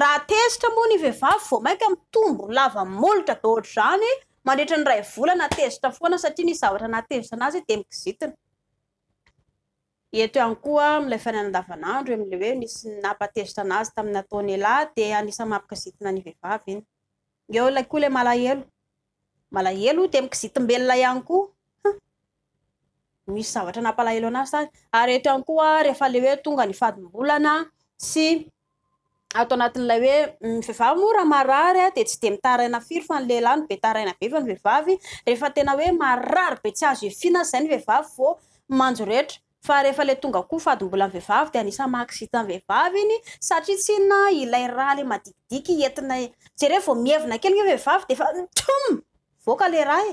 Raha tezitra moa ny vehivavy vao mainka mitombo lava molotra be ohatr'izany mandritra ny iray volana tezitra foana satria ny zavatra nahatezitra anazy dia mikizitona. Eto ihany koa amin'ilay fiainana andavanandro amin'ilay hoe misy ny nampatezitra anazy tamin'ny nataon'ialahy dia anisan'ny mampikizitina ny vehivavy iny. Eo ilay koa ilay malahelo. Malahelo dia mikizitim-belona ihany koa. misy zavatra nampalahelo anazy tany ary eto ihany koa rehefa le hoe tonga ny fadim-bolana sy ato anatin'ilay hoe ny vehivavy moa raha marary a dia tsy dia mitaraina firy fa ny lehilahy no be taraina be fa ny vehivavy rehefa tena hoe marary be tsy azo efiana izay ny vehivavy vao manjoretra fa rehefa le tonga koa fadim-bolan'ny vehivavy dia anisan'ny maha kizitin'ny vehivavy iny satria tsy inona ilay rà le madikidika entina jereo vao mievina kely ny vehivavy dia efa tchum voaka le rà e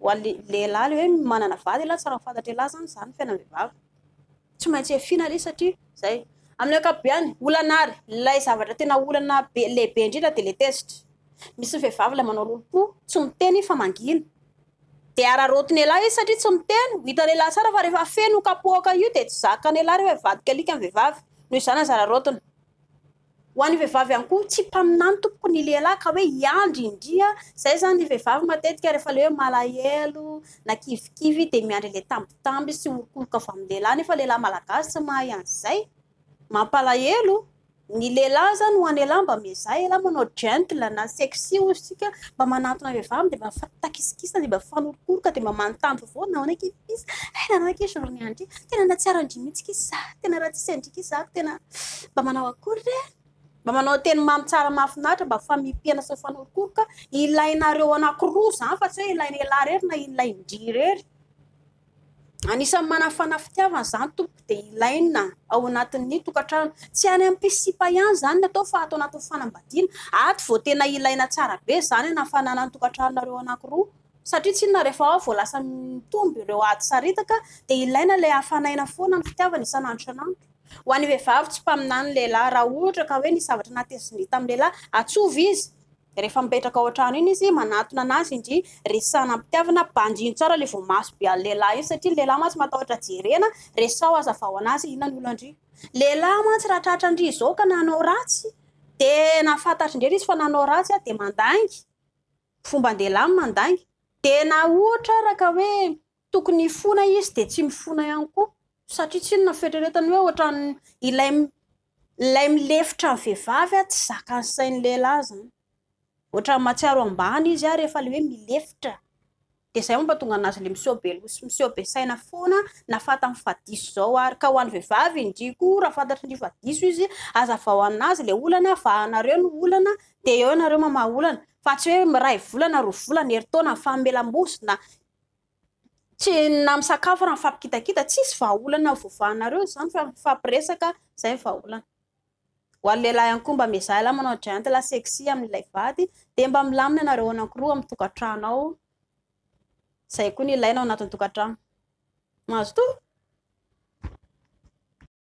ho an'ny lehilahy ilay hoe manana vady ialahy tsara fantatra ialahy zany zany ny fiainan'ny vehivavy tsy maintsy efiana aloha satria zay amin'ny ankapobeny olana ary ilay zavatra tena olana be lehibe indrindra dia le tezitra misy ny vehivavy ilay manao lolompo tsy miteny fa mangina dia araraotiny ialahy izy satria tsy miteny ho hitan'ny lehilahy tsara fa rehefa feno kapoaka io dia tsy zakan'ialahy rehefa hivadika alika ny vehivavy noho izany aza araraotiny Ho an'ny vehivavy ihany koa, tsy mpaminany tompoko ny lehilahy ka hoe hiandry indria, izay izany ny vehivavy matetika rehefa ilay hoe malahelo na kivikivy dia miandry ilay tambitamby sy orokoroka avy amin'ny lehilahy nefa lehilahy malagasy tsy mahay an'izay, mampalahelo, ny lehilahy izany ho an'ny lehilahy mba miezaha ialahy manao gentle na sexy hozy tsika mba manantona vehivavy dia mba mifankitakisikisina dia mba mifanorokoroka dia mba manontany vaovao nahoana akia izy, hay nahoana akia journée andria, tena nahatsiaro andria mihitsy akia izaho, tena raha tsisy andria akia izaho tena. Mba manao akory re? Mba manao teny mamy tsara mahafinaritra mba famipihana sy mifanorokoroka ilainareo anankiroa zany fa tsy hoe ilain'ny lehilahy rery na ilain'ny ndry rery. Anisan'ny manafana fitiavana zany tompoko dia ilaina ao anatin'ny tokantrano. Tsy any amin'ny pisipa ihany zany natao fa ato anatin'ny fanambadiana. Ato vao tena ilaina tsara be zany hanafanana ny tokantranonareo anankiroa satria tsy inona rehefa ao vao lasa mitombo ireo ady saritaka dia ilaina ilay hafanaina foana ny fitiavana isan'andro isan'andro. Ho an'ny vehivavy, tsy mpaminany ny lehilahy. Raha ohatra ka hoe nisy zavatra natezin'ny tamin'ny lehilahy, atsova izy. Rehefa mipetraka ao an-trano iny izy, manatona an'azy indry, resahana am-pitiavana, banjino tsara ilay voamaso be an'ny lehilahy iny satria ny lehilahy mantsy matahotra jerena, resaho, hazavao an'azy, inona ny olandry? Lehilahy mantsy raha tratra ndry izao ka nanao ratsy, dia na fantatry ndry izy fa nanao ratsy aho dia mandainga, fomban-dehilahy ny mandainga, dia na ohatra ary ka hoe Tokony hifona izy dia tsy mifona ihany koa satria tsy inona fieritreretany hoe ohatran ilay ilay milefitra ny vehivavy a tsy zakan'ny sain'ny lehilahy zany ohatran'ny mahatsiaro ambany izy a rehefa le hoe milefitra dia zay mampatonga anazy le miseho be loha sy miseho be saina foana na fantany fa diso izao ary ka ho an'ny vehivavy indrỳ koa raha fantatry indrỳ fa diso izy aza vao anazy le olana fa anareo no olana dia eo ianareo mamaha olana fa tsy hoe iray volana roa volana herintaona ny famelam-bozona Tsy na misakafo raha mifampikitakita, tsisy vahaolana voavahanareo izany fa mifampiresaka izay vahaolana. Ho an'ny lehilahy ihany koa mba miezaha ialahy manao giant la sexy amin'ilay vady dia mba milamina ianareo anankiroa amin'ny tokantrano ao. Izay koa ny ilaina ao anatin'ny tokantrano. Mazotoa?